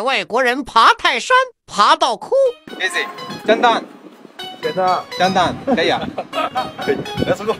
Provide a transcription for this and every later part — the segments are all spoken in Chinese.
外国人爬泰山，爬到哭。Easy，简单，简单，简单，可以啊，可以，Let's go。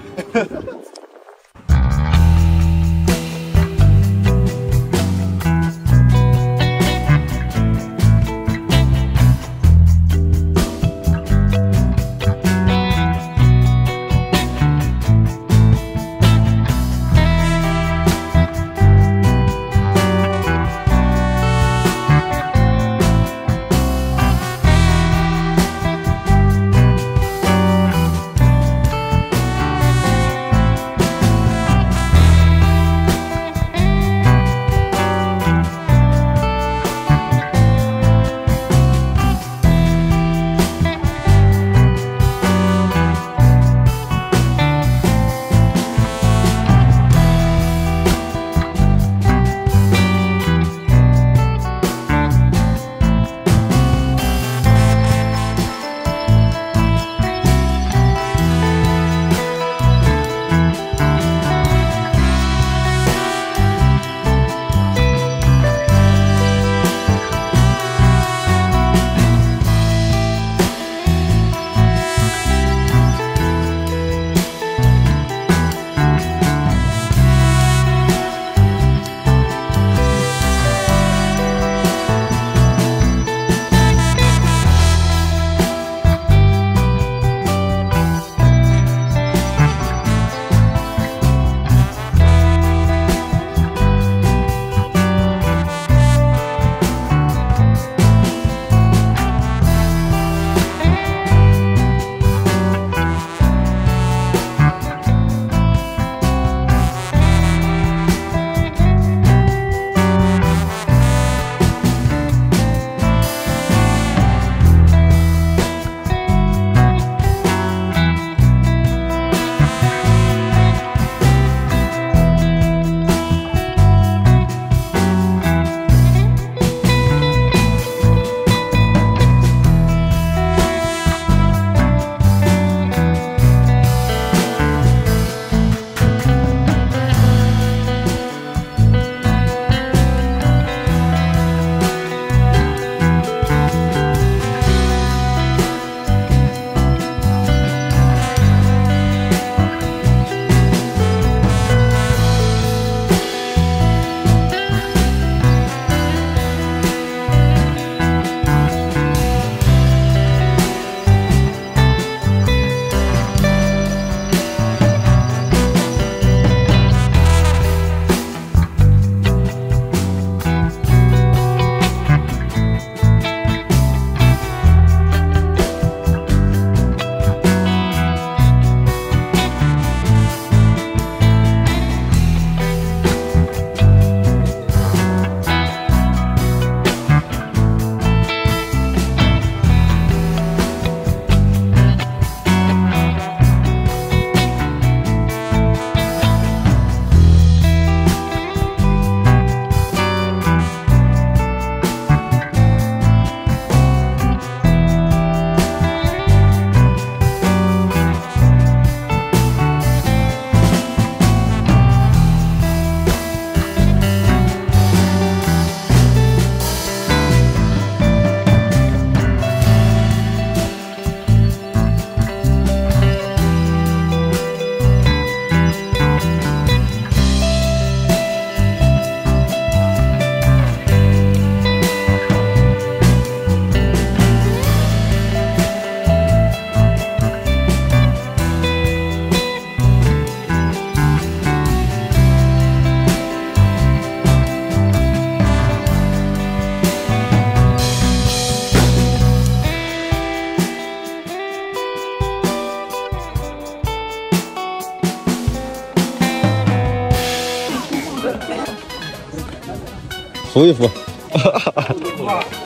扶一扶。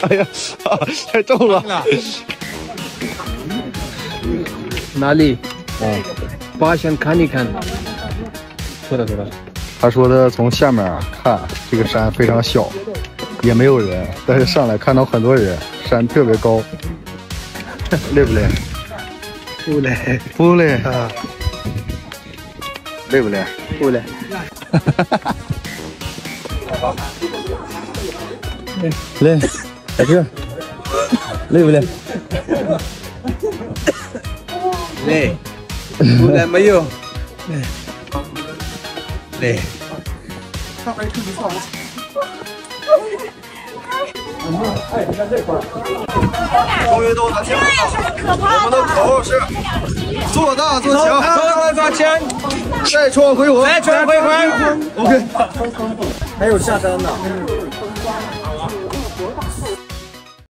哎呀，太重了。哪里？嗯，八想看一看。错了错了。他说的从下面看这个山非常小，也没有人，但是上来看到很多人，山特别高。累不累？不累，不累。啊，累不累？不累。累，在这，累不累？累，不然没有。累。终于到咱天我们的口号是做大做强，做大做强，再创辉煌，再创辉煌。OK。还有下山的。